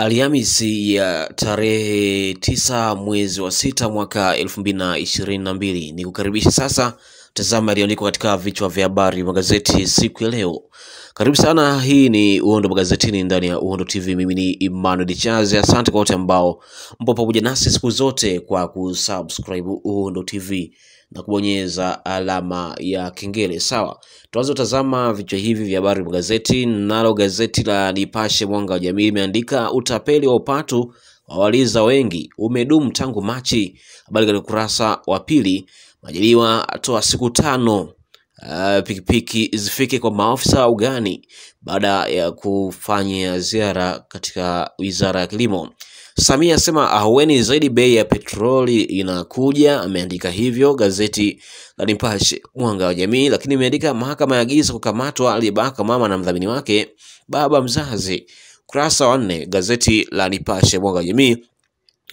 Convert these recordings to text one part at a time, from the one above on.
Alhamisi ya tarehe tisa mwezi wa sita mwaka elfu mbili na ishirini na mbili ni kukaribisha sasa tazama yaliyoandikwa katika vichwa vya habari magazeti siku ya leo. Karibu sana, hii ni Uhondo Magazetini ndani ya Uhondo TV. Mimi ni Emmanuel Chaze, Asante kwa wote ambao mpo pamoja nasi siku zote kwa kusubscribe Uhondo TV na kubonyeza alama ya kengele. Sawa, tuanze kutazama vichwa hivi vya habari magazeti. Nalo gazeti la Nipashe Mwanga wa Jamii limeandika utapeli wa upatu wawaliza wengi umedumu tangu Machi. Habari katika ukurasa wa pili. Majaliwa atoa siku tano uh, pikipiki zifike kwa maafisa ugani baada ya kufanya ziara katika wizara ya kilimo. Samia asema ahueni zaidi bei ya petroli inakuja, ameandika hivyo gazeti la Nipashe Mwanga wa Jamii. Lakini imeandika mahakama yaagiza kukamatwa aliyebaka mama na mdhamini wake baba mzazi, kurasa wa nne. Gazeti la Nipashe Mwanga wa Jamii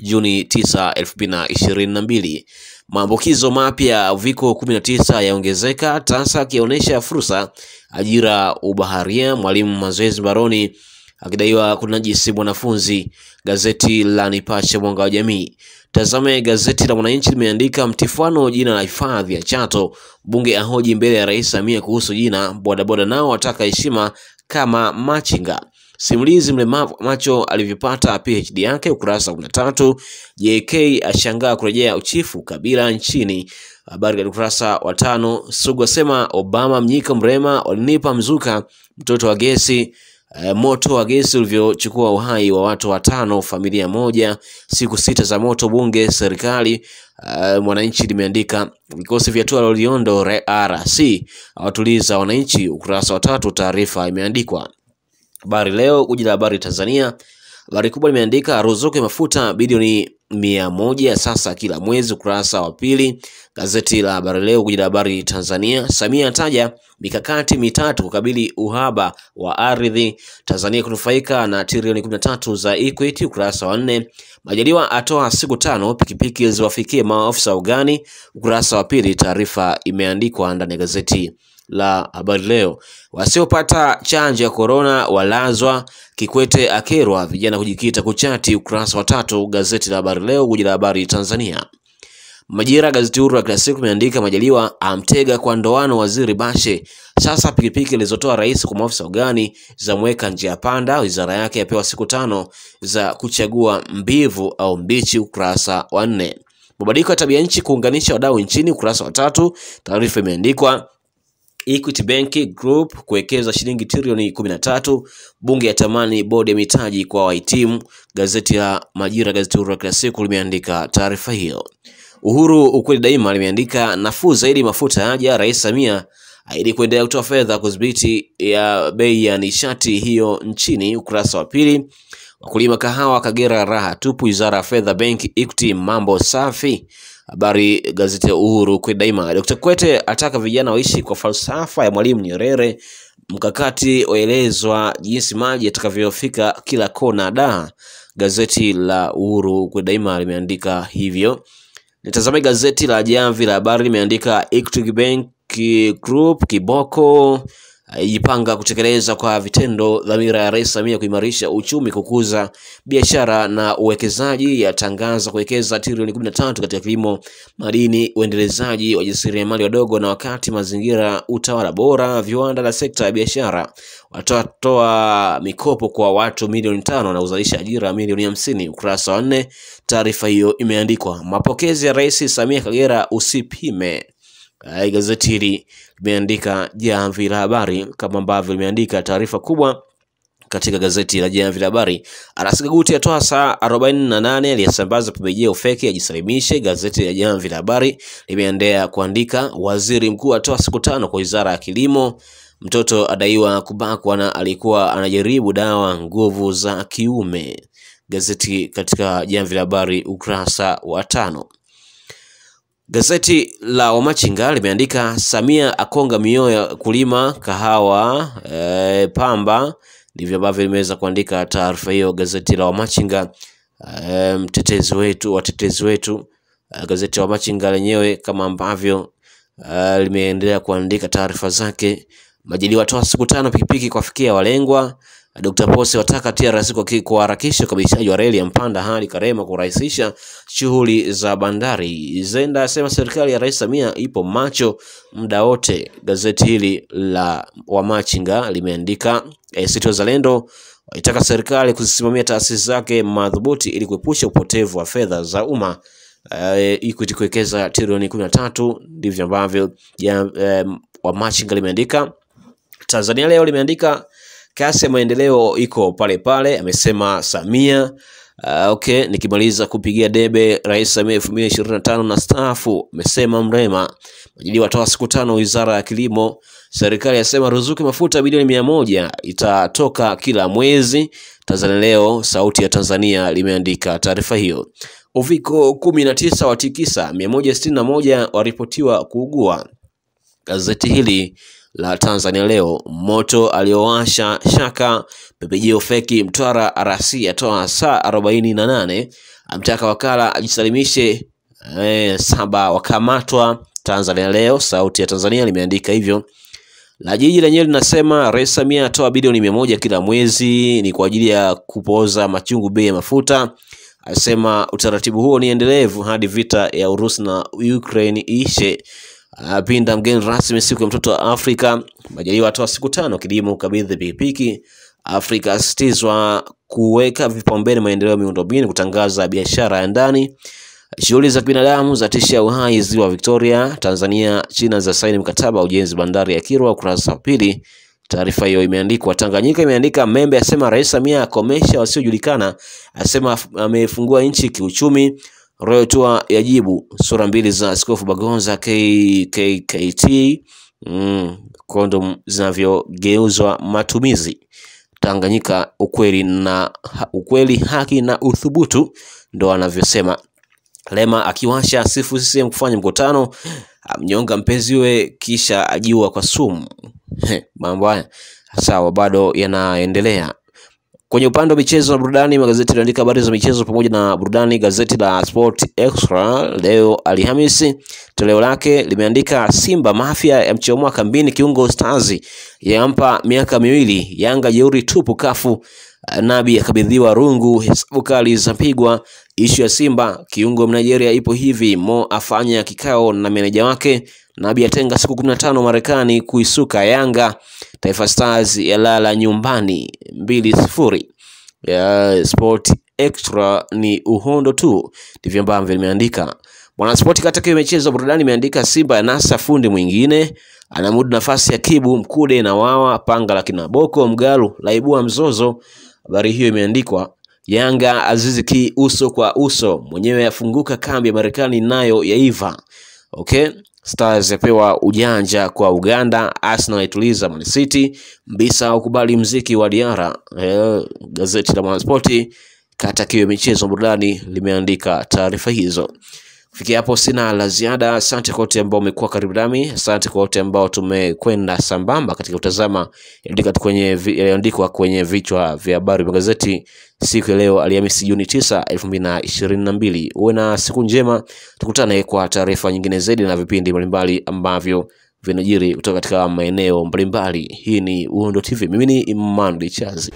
Juni 9, 2022. Maambukizo mapya ya uviko 19 yaongezeka. TASA akionyesha fursa ajira ubaharia. Mwalimu mazoezi baroni akidaiwa kunajisi mwanafunzi. Gazeti la Nipashe Mwanga wa Jamii. Tazame gazeti la Mwananchi limeandika mtifano jina la hifadhi ya Chato, bunge ahoji mbele ya Rais Samia kuhusu jina. Bodaboda nao wataka heshima kama machinga. Simulizi mlemavu macho alivyopata PhD yake, ukurasa wa 13. JK ashangaa kurejea uchifu Kabila nchini, habari katika ukurasa wa tano. Sugu asema Obama, Mnyika, Mrema walinipa mzuka, mtoto wa gesi E, moto wa gesi ulivyochukua uhai wa watu watano familia moja, siku sita za moto bunge serikali. E, Mwananchi limeandika vikosi vya tua Loliondo RC awatuliza wananchi, ukurasa wa tatu. Taarifa imeandikwa Habari Leo, kuji la habari Tanzania. Habari kubwa limeandika ruzuku ya mafuta bilioni mia moja sasa kila mwezi, ukurasa wa pili. Gazeti la Habari Leo, guji la habari Tanzania. Samia ataja mikakati mitatu kukabili uhaba wa ardhi, Tanzania kunufaika na trilioni 13 za Equity, ukurasa wa nne. Majaliwa atoa siku tano pikipiki ziwafikie maafisa ugani, ukurasa wa pili. Taarifa imeandikwa ndani ya gazeti la Habari Leo. Wasiopata chanjo ya korona walazwa, Kikwete akerwa vijana kujikita kuchati, ukurasa wa tatu. Gazeti la Habari Leo, guji la habari Tanzania. Majira, gazeti huru la kila siku Majaliwa amtega kwa ndoano waziri Bashe, sasa pikipiki alizotoa rais kwa maafisa ugani za mweka njia panda, wizara yake yapewa siku tano za kuchagua mbivu au mbichi, ukurasa wa nne. Mabadiliko ya tabia nchi kuunganisha wadau nchini, ukurasa wa tatu. Taarifa imeandikwa Equity Bank Group kuwekeza shilingi trilioni kumi na tatu. Bunge ya tamani bodi ya mitaji kwa wahitimu. Gazeti la Majira, gazeti huru la kila siku limeandika taarifa hiyo. Uhuru ukweli daima limeandika nafuu zaidi mafuta yaja, Rais Samia aidi kuendelea kutoa fedha kudhibiti ya bei ya nishati hiyo nchini, ukurasa wa pili. Wakulima kahawa Kagera raha tupu, wizara ya fedha, benki Equity, mambo safi Habari gazeti ya Uhuru kwa daima. Dr. Kwete ataka vijana waishi kwa falsafa ya Mwalimu Nyerere. Mkakati waelezwa jinsi maji yatakavyofika kila kona da. Gazeti la Uhuru kwa daima limeandika hivyo. Nitazame gazeti la Jamvi la Habari limeandika Equity Bank Group kiboko ijipanga kutekeleza kwa vitendo dhamira ya Rais Samia kuimarisha uchumi, kukuza biashara na uwekezaji. Yatangaza kuwekeza trilioni 13 katika kilimo, madini, uendelezaji wa jasiriamali wadogo na wakati mazingira, utawala bora, viwanda na sekta ya biashara. Watatoa mikopo kwa watu milioni tano na uzalisha ajira milioni hamsini. Ukurasa wa nne, taarifa hiyo imeandikwa. Mapokezi ya Rais Samia Kagera usipime Gazeti hili limeandika Jamvi la Habari kama ambavyo limeandika taarifa kubwa katika gazeti la Jamvi la Habari. Arasikaguti atoa saa 48 aliyesambaza pembejeo feki ajisalimishe. Gazeti la Jamvi la Habari limeendea kuandika waziri mkuu atoa siku tano kwa wizara ya kilimo. Mtoto adaiwa kubakwa na alikuwa anajaribu dawa nguvu za kiume. Gazeti katika Jamvi la Habari ukurasa wa tano. Gazeti la Wamachinga limeandika Samia akonga mioyo ya kulima kahawa e, pamba. Ndivyo ambavyo limeweza kuandika taarifa hiyo gazeti la Wamachinga. E, mtetezi wetu watetezi wetu e, gazeti la Wamachinga lenyewe kama ambavyo e, limeendelea kuandika taarifa zake. Majaliwa toa siku tano pikipiki kuwafikia walengwa. Dr. Pose wataka TRC kuharakisha ukamilishaji wa reli ya Mpanda hadi Karema kurahisisha shughuli za bandari. Zenda asema serikali ya Rais Samia ipo macho muda wote. Gazeti hili la Wamachinga limeandika ACT Wazalendo waitaka serikali kuzisimamia taasisi zake madhubuti ili kuepusha upotevu wa fedha za umma. Uh, kuwekeza trilioni kumi na tatu ndivyo ambavyo um, Wamachinga limeandika. Tanzania Leo limeandika kasi ya maendeleo iko pale pale, amesema Samia. Uh, okay, nikimaliza kupigia debe Rais Samia elfu mbili ishirini na tano staafu, amesema Mrema. Majaliwa watoa siku tano wizara ya kilimo. Serikali yasema ruzuku mafuta bilioni mia moja itatoka kila mwezi. Tanzania Leo, sauti ya Tanzania limeandika taarifa hiyo. Uviko kumi na tisa watikisa mia moja sitini na moja waripotiwa kuugua. Gazeti hili la Tanzania Leo, moto aliowasha shaka pembejeo feki Mtwara RC atoa saa arobaini na nane amtaka wakala ajisalimishe. Eh, saba wakamatwa. Tanzania Leo, sauti ya Tanzania limeandika hivyo. La Jiji lenyewe linasema Rais Samia atoa bilioni mia moja kila mwezi ni kwa ajili ya kupoza machungu bei ya mafuta. Asema utaratibu huo ni endelevu hadi vita ya Urusi na Ukraine iishe. Apinda mgeni rasmi siku ya mtoto wa Afrika. Majaliwa atoa siku tano kilimo kabidhi pikipiki. Afrika asisitizwa kuweka vipaumbele maendeleo ya miundombinu, kutangaza biashara ya ndani. Shughuli za kibinadamu zatisha uhai ziwa Victoria. Tanzania China za saini mkataba ujenzi bandari ya Kilwa, ukurasa wa pili. Taarifa hiyo imeandikwa. Tanganyika imeandika Membe asema Rais Samia akomesha wasiojulikana, asema amefungua nchi kiuchumi. Royal Tour yajibu sura mbili za Askofu Bagonza KKKT. Mm, kondom zinavyogeuzwa matumizi. Tanganyika ukweli na ukweli, haki na uthubutu, ndo anavyosema. Lema akiwasha sifu CCM kufanya mkutano, amnyonga mpenziwe kisha ajiua kwa sumu. Mambo haya sawa, bado yanaendelea. Kwenye upande wa michezo na burudani, magazeti yanaandika habari za michezo pamoja na burudani. Gazeti la Sport Extra leo Alhamisi, toleo lake limeandika Simba Mafia yamchomoa kambini kiungo Stars, yampa miaka miwili. Yanga jeuri tupu kafu. Nabi akabidhiwa rungu, hesabu kali zapigwa. Ishu ya Simba kiungo Mnigeria ipo hivi, Mo afanya kikao na meneja wake. Nabi atenga siku kumi na tano Marekani kuisuka Yanga. Taifa Stars yalala nyumbani mbili sifuri. Ya Sport Extra ni uhondo tu, ndivyo ambavyo limeandika. Mwanaspoti katika michezo burudani imeandika Simba ya nasa fundi mwingine anamudu nafasi ya Kibu Mkude na Wawa panga la kinaboko Mgalu laibua mzozo. Habari hiyo imeandikwa. Yanga Azizi Ki uso kwa uso, mwenyewe afunguka kambi ya Marekani nayo yaiva. Okay, Stars yapewa ujanja kwa Uganda. Arsenal yaituliza Man City. Mbisa ukubali mziki wa Diara. Eh, gazeti la Mwanaspoti kata kiwe michezo burudani limeandika taarifa hizo. Kufikia hapo sina la ziada. Asante kwa wote ambao umekuwa karibu nami, asante kwa wote ambao tumekwenda sambamba katika kutazama yaliyoandikwa kwenye vichwa vya habari vya magazeti siku ya leo Alhamisi Juni 9, 2022. Uwe na siku njema, tukutane kwa taarifa nyingine zaidi na vipindi mbalimbali ambavyo vinajiri kutoka katika maeneo mbalimbali. Hii ni Uhondo TV, mimi ni Imani Chazi.